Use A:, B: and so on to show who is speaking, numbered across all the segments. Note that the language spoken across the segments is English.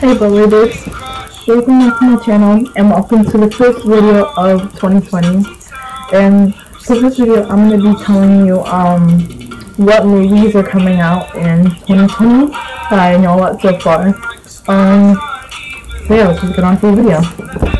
A: Hey brothers, welcome back to my channel and welcome to the first video of 2020. And for this video, I'm going to be telling you um what movies are coming out in 2020 that I know about so far. Um, so yeah, let's just get on to the video.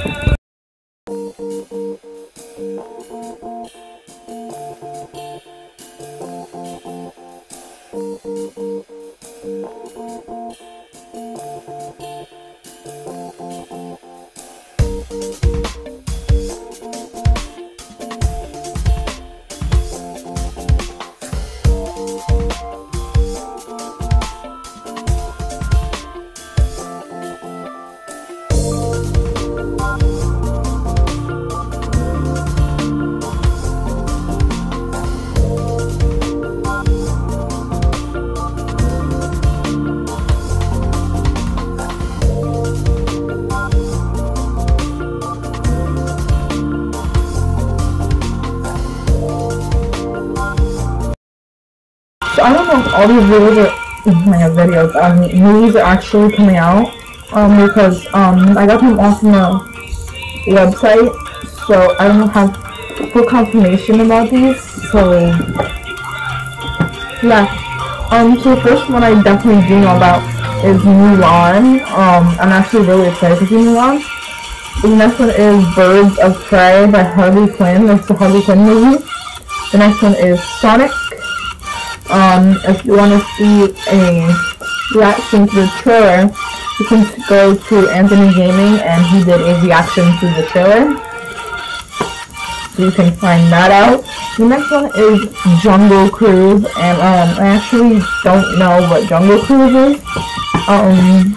A: So I don't know if all these videos are oh my videos, um, movies are actually coming out. Um, because um, I got them off the website, so I don't have full confirmation about these. So yeah. Um, so the first one I definitely do know about is Mulan. Um, I'm actually really excited to see Mulan. The next one is Birds of Prey by Harley Quinn. That's the Harley Quinn movie. The next one is Sonic. Um, if you want to see a reaction to the trailer, you can go to Anthony Gaming and he did a reaction to the trailer. So you can find that out. The next one is Jungle Cruise and um, I actually don't know what Jungle Cruise is. Um,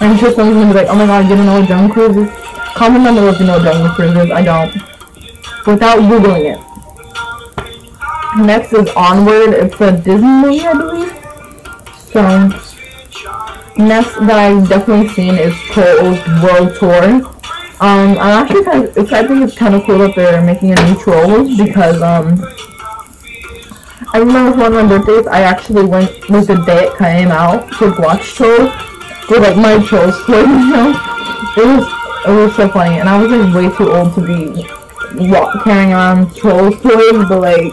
A: I'm sure someone's gonna be like, oh my god, you don't know what Jungle Cruise is? Comment down below if you know what Jungle Cruise is. I don't. Without googling it. Next is Onward. It's a Disney movie, I believe. So, next that I've definitely seen is Trolls World Tour. Um, I'm actually kind of, I think it's kind of cool that they're making a new Trolls because, um, I remember one of my birthdays, I actually went, was the day it came out to watch Trolls with like my Trolls toy, you know? It was, it was so funny, and I was like way too old to be walk, carrying around Trolls toys, but like,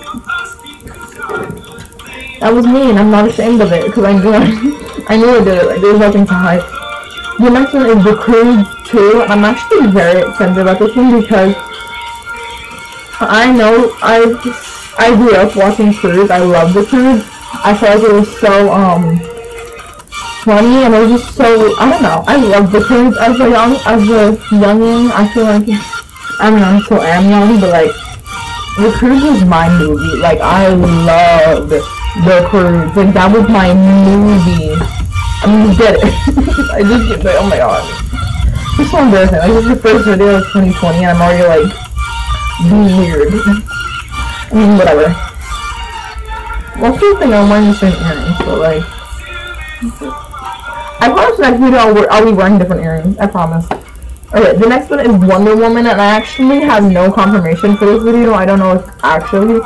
A: that was me, and I'm not ashamed of it, because I knew I, I knew I did it, like, there's nothing to hide. The next one is The Croods too. I'm actually very excited about this one, because I know, I I grew up watching Croods, I love The Croods, I felt like it was so, um, funny, and it was just so, I don't know, I love The Croods as a young, as a youngin, I feel like, I mean, I'm still am young, but like, The Croods was my movie, like, I loved the Croods. Like that was my movie. I mean, get it. I just get like, oh my god. It's so embarrassing. Like this is the first video of 2020 and I'm already like being weird. I mean, whatever. Well, first thing I'm wearing the same earrings, so like. I promise next video I'll, wear, I'll be wearing different earrings. I promise. Okay, the next one is Wonder Woman, and I actually have no confirmation for this video. I don't know if actually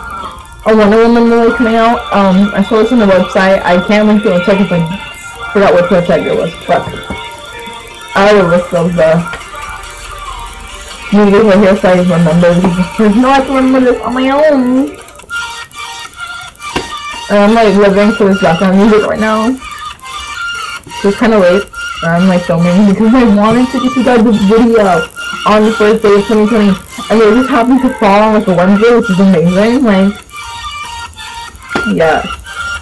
A: a Wonder Woman movie coming out. Um, I saw this on the website. I can't link it the website because I forgot what website it was, but I a list of the movies right here so I just remember because no, I to remember this on my own. And I'm like living for this background music right now. So it's kind of late. I'm like filming because I wanted to get you guys this video on the first day of 2020 and it just happened to fall on like a Wednesday which is amazing. Like yeah.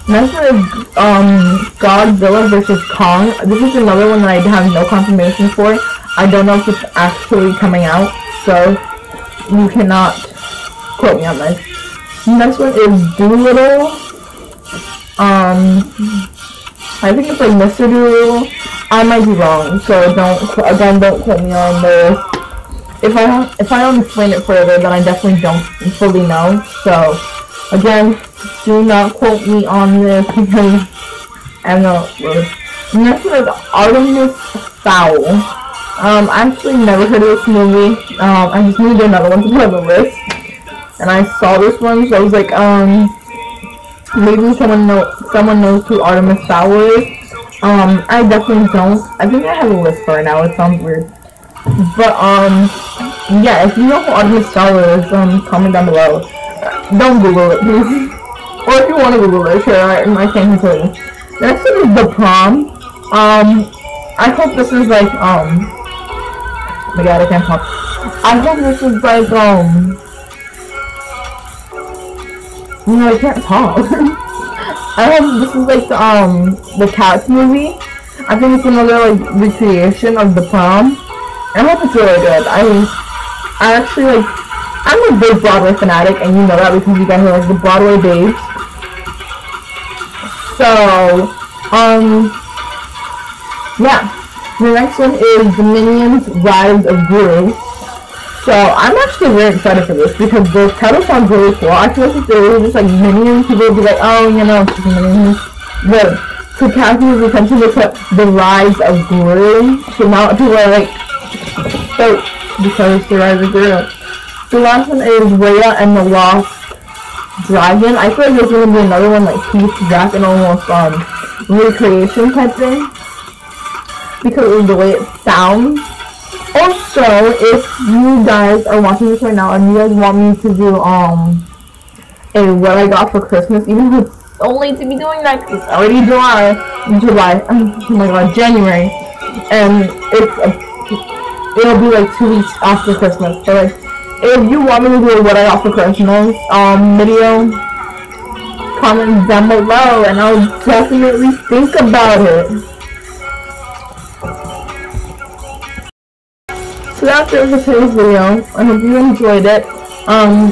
A: Next one is um, Godzilla vs. Kong. This is another one that I have no confirmation for. I don't know if it's actually coming out, so you cannot quote me on this. Next one is Dolittle. Um, I think it's like Mr. Dolittle. I might be wrong, so don't again don't quote me on this. If I if I don't explain it further, then I definitely don't fully know. So again, do not quote me on this because I don't know Next is Artemis Fowl. Um, I actually never heard of this movie. Um, I just needed another one to put on the list. And I saw this one, so I was like, um, maybe someone know someone knows who Artemis Fowl is. Um, I definitely don't. I think I have a list right now. It sounds weird. But, um, yeah, if you know who Artemis Fowl is, um, comment down below. Don't Google it, please. or if you want to Google it, sure, I, I can't. Next one is The Prom. Um, I hope this is like, um, my god, I can't talk. I hope this is like, um, you know, I can't talk. I hope this is like, um, the Cats movie. I think it's another, like, recreation of The Prom. I hope it's really good. I mean, I actually, like, I'm a big Broadway fanatic, and you know that because you guys are, like, the Broadway babes. So, um, yeah. The next one is The Minions Rise of Gru. So, I'm actually very excited for this because the title sounds really cool. I feel like if they were just like Minions, people would be like, oh, you know, Minions. But to people's attention, they put The Rise of Gru. So now people are like, so, because The Rise of Gru. The last one is Raya and the Lost Dragon. I feel like there's gonna be another one like Jack and almost um recreation type thing because of the way it sounds. Also, if you guys are watching this right now and you guys want me to do um a what I got for Christmas, even though it's late to be doing that because it's already July, July, oh my god, January, and it's a, it'll be like two weeks after Christmas. So like, if you want me to do a what I got for Christmas um video, comment down below and I'll definitely think about it. So that's it for today's video. I hope you enjoyed it. Um,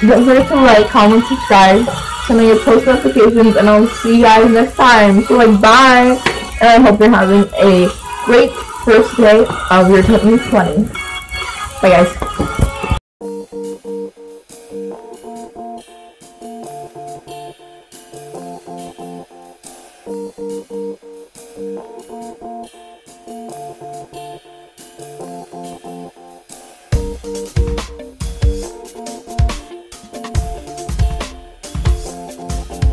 A: don't forget to like, comment, subscribe, turn on your post notifications, and I'll see you guys next time. So like, bye, and I hope you're having a great first day of your 2020. Bye guys. Oh, oh,